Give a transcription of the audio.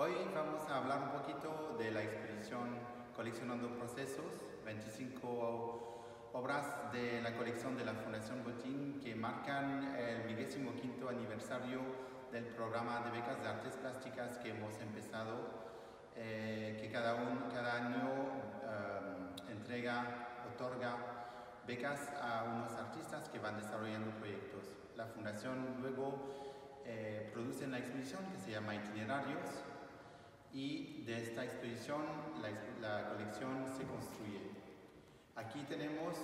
Hoy vamos a hablar un poquito de la exposición Coleccionando Procesos, 25 obras de la colección de la Fundación Botín que marcan el 25 aniversario del programa de becas de artes plásticas que hemos empezado, eh, que cada, un, cada año eh, entrega, otorga becas a unos artistas que van desarrollando proyectos. La Fundación luego eh, produce una exposición que se llama Itinerarios, de esta exposición la, la colección se construye. Aquí tenemos